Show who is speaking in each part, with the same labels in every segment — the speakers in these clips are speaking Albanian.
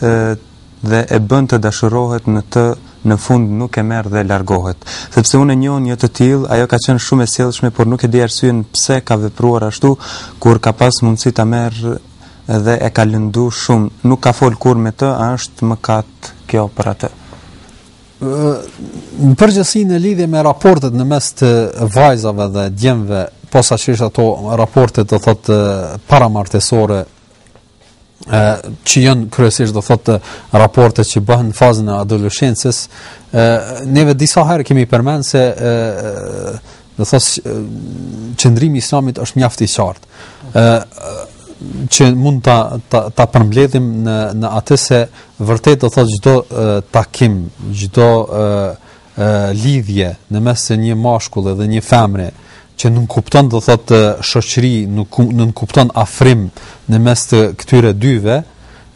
Speaker 1: dhe e bën të dashurohet në të në fund nuk e merr dhe largohet sepse unë e njoh një të tillë ajo ka qenë shumë e sjellshme por nuk e di arsyen pse ka vepruar ashtu kur ka pas mundësi ta merr dhe e ka lëndu shumë nuk ka fol kurrë me të a është mëkat kjo për atë
Speaker 2: në përgjithësi në lidhje me raportet në mes të vajzave dhe djemve posaçërisht ato raportet do thotë paramartesore ë që janë kryesisht do thotë raportet që bëhen në fazën e adoleshencës, ë neve disa herë kemi përmend se ë do thotë qëndrimi i Islamit është mjaft i qartë. ë që mund ta ta, ta përmbledhim në në atë se vërtet do thotë çdo takim, çdo ë lidhje në mes të një mashkulli dhe një femre, që nënkupton do thotë shoqëri, nën nënkupton afrim në mes të këtyre dyve,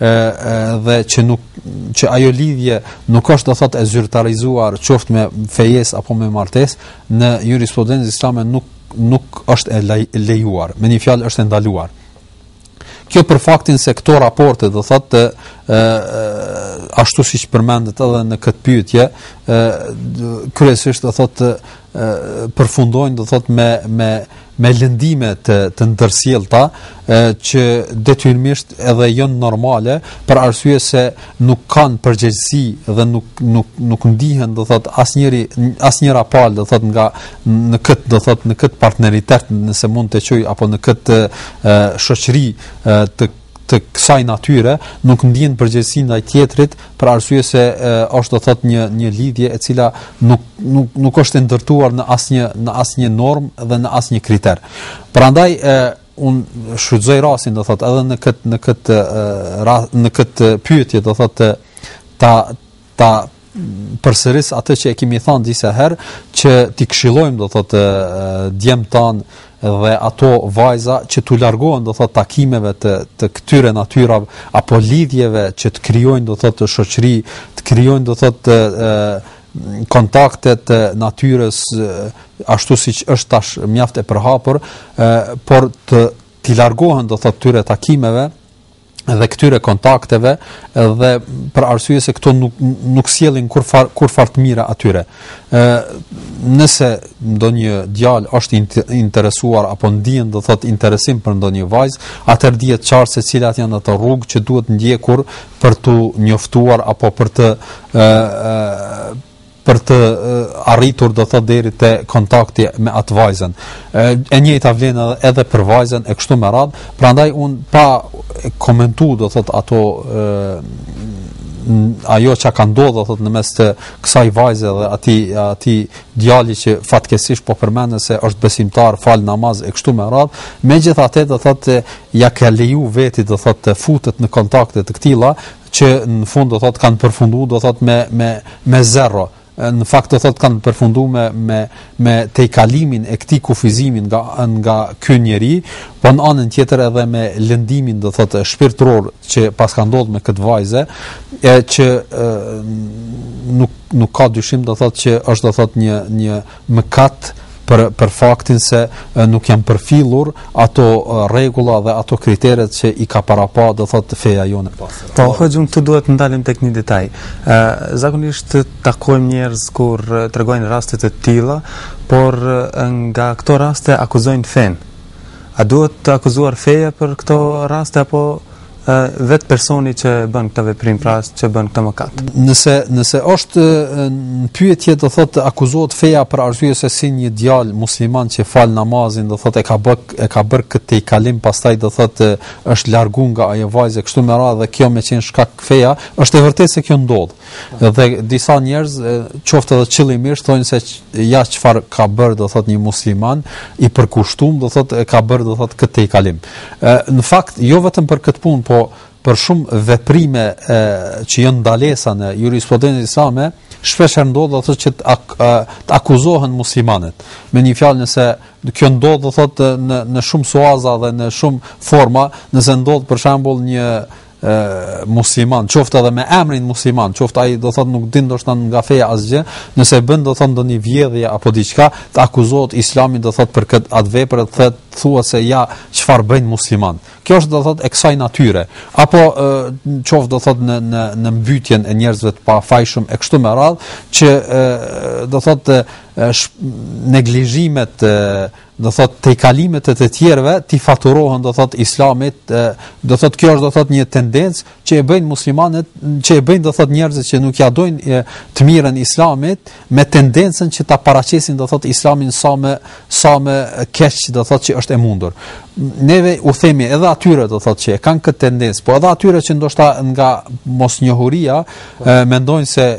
Speaker 2: ë dhe që nuk që ajo lidhje nuk është do thotë e zyrtarizuar qoftë me fejesë apo me martesë në jurisprudencën islame nuk nuk është e lejuar me një fjalë është e ndaluar Kjo për faktin se këto raporte do thotë të ë ashtu siç përmendet edhe në këtë pyetje, ë kryesisht do thotë përfundojnë do thotë me me me lëndime të të ndërsjellta që detyrimisht edhe janë normale për arsye se nuk kanë përgjegjësi dhe nuk nuk nuk ndihen do thot asnjëri asnjëra palë do thot nga në kët do thot në kët partneritet nëse mund ta quaj apo në kët shoqëri të të kësaj natyre nuk ndjen përgjegjësi ndaj tjetrit për arsye se e, është do thot një një lidhje e cila nuk nuk nuk është e ndërtuar në asnjë në asnjë normë dhe në asnjë kriter. Prandaj e un shfrytëzoj rastin do thot edhe në kët në kët në kët pyetje do thot ta ta përsëris atë që e kemi thënë disa herë që t'i këshillojmë do thotë djemtë tanë dhe ato vajza që t'u largohen do thotë takimeve të të këtyre natyrave apo lidhjeve që të krijojnë do thotë shoqëri të krijojnë do thotë kontakte të natyrës ashtu siç është tash mjaft e përhapur, ë por të t'i largohen do thotë këtyre takimeve dhe këtyre kontakteve dhe për arsye se këto nuk nuk sjellin kurfar kurfar të mire atyre. ë Nëse ndonjë djalë është i interesuar apo ndien do thot interesim për ndonjë vajzë, atëherë dihet qartë se cilat janë ato rrugë që duhet ndjekur për tu njoftuar apo për të ë për të arritur do të thotë deri te kontakti me atë vajzën. E, e njëjta vlen edhe, edhe për vajzën e kështu me radh, prandaj unë pa komentu do të thotë ato e, ajo që ka ndodhur do thotë në mes të kësaj vajze dhe atij atij djali që fatkeqësisht po përmendet se është besimtar, fal namaz e kështu me radh. Megjithatë do thotë ia ka leju vetes do thotë të futet në kontakte të këtilla që në fund do thotë kanë përfunduar do thotë me me me zero në fakt do thotë kanë përfunduar me me me tejkalimin e këtij kufizimi nga nga ky njeri po në anën tjetër edhe me lëndimin do thotë shpirtëror që paska ndodhur me këtë vajzë e që e, nuk nuk ka dyshim do thotë që është do thotë një një mëkat për për faktin se nuk janë përfillur ato rregulla dhe ato kriteret që i ka parapa do thotë feja jonë
Speaker 1: pas. Po hoxhë këtu duhet të ndalim tek një detaj. Ë zakonisht takojmë njerëz kur tregojnë raste të tilla, por nga këto raste akuzojnë fenë. A duhet akuzuar feja për këto raste apo vet personi që bën këtë veprim pra që bën këtë mëkat.
Speaker 2: Nëse nëse është në pyetje do thotë akuzohet feja për arsye se si një djalë musliman që fal namazin do thotë e ka bë e ka bër këtë tejkalim pastaj do thotë është largu nga ajo vajzë kështu me radhë dhe kjo me qenë shkak feja është e vërtetë se kjo ndodh. Dhe disa njerëz qoftë edhe qëllimisht thonë se ja çfarë ka bërë do thotë një musliman i përkushtuar do thotë e ka bërë do thotë këtë tejkalim. Ë në fakt jo vetëm për këtë punë, po për shumë veprime e, që janë ndalesa në jurisprudencën islame, shpesh ndodh ato që të, ak, të akuzohen muslimanët. Me një fjalë nëse kjo ndodh do thotë në në shumë suaza dhe në shumë forma, nëse ndodh për shembull një musliman, qoftë edhe me emrin musliman, qoftë ai do thotë nuk din ndoshta nga feja asgjë, nëse bën do thotë ndonjë vjedhje apo diçka, të akuzohet Islami do thotë për këtë atë vepër të thuhet se ja çfarë bëjnë muslimanët. Kjo është do thotë e kësaj natyre, apo qoftë do thotë në në në mbytjen e njerëzve të pafajshëm e kështu me radhë që e, do thotë neglizhimet do thot tejkalimet e të tjerëve t'i faturohen do thot islamit do thot kjo është do thot një tendencë që e bëjnë muslimanët që e bëjnë do thot njerëzit që nuk ia dojnë të mirën islamit me tendencën që ta paraqesin do thot islamin sa më sa më keq do thot që është e mundur neve u themi edhe atyre do thot që kanë këtë tendencë po edhe atyre që ndoshta nga mosnjohuria mendojnë se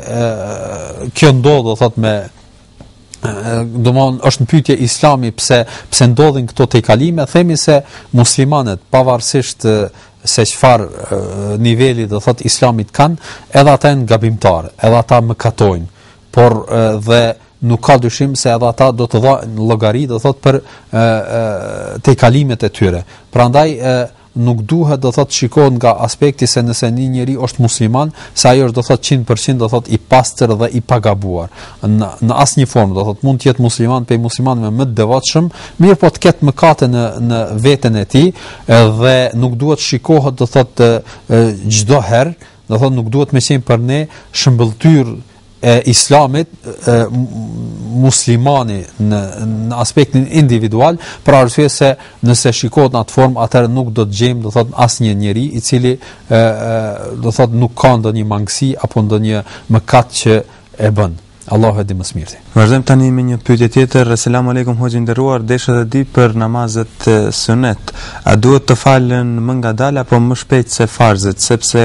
Speaker 2: kjo ndodh do thot me domethënë është në pyetje islami pse, pse ndodhin këto tejkalime, themi se muslimanet pavarësisht se çfarë niveli do thotë islamit kanë, edhe ata janë gabimtarë, edhe ata mëkatojnë, por dhe nuk ka dyshim se edhe ata do të dhajnë llogari do thotë për tejkalimet e tyre. Prandaj, nuk duhet do thotë të shikohet nga aspekti se nëse një njeri është musliman, se ai është do thotë 100% do thotë i pastër dhe i pagabuar. Në asnjë formë do thotë mund të jetë musliman prej muslimanëve më të devotshëm, mirëpo të ketë mëkate në në veten e tij, edhe nuk duhet shikohet do thotë çdo herë Do thotë nuk duhet me qenë për ne shëmbëlltyrë e islamit e, muslimani në, në aspektin individual, për arsye se nëse shikohet në atë formë, atëherë nuk do të gjejmë, do thotë, asnjë njeri, i cili e, e, do thotë nuk ka ndonjë mangësi, apo ndonjë mëkat që e bën. Allahu e di më së miri.
Speaker 1: Vazhdojmë tani me një pyetje tjetër. Selam aleikum hoxhë i nderuar, desha të di për namazet sunet. A duhet të falen më ngadalë apo më shpejt se farzet, sepse